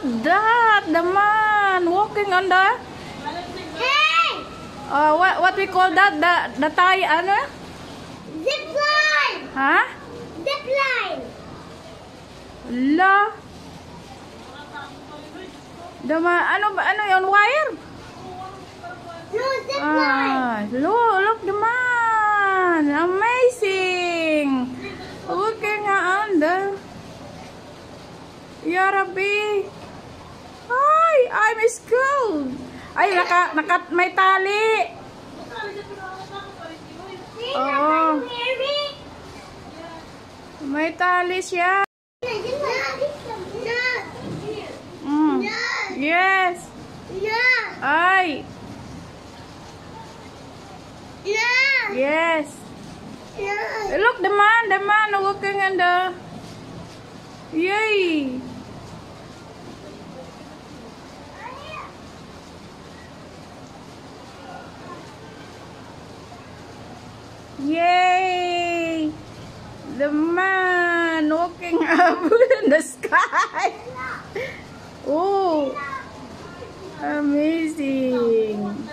at that, the man walking on the Hey! uh, what what we call that the the tie ano? Zip line! Ha? Zip line! La. The man, ano ano yon wire? No, zip line! Ah, look, look the man. Amazing. Looking on the Ya Rabbi. I'm school. Ay, naka, naka, may tali. Oo. May tali siya. Mm. Yes. Ay, yes. Look, the man, the man walking on the... Yay. Yay! The man walking up in the sky. Oh, amazing.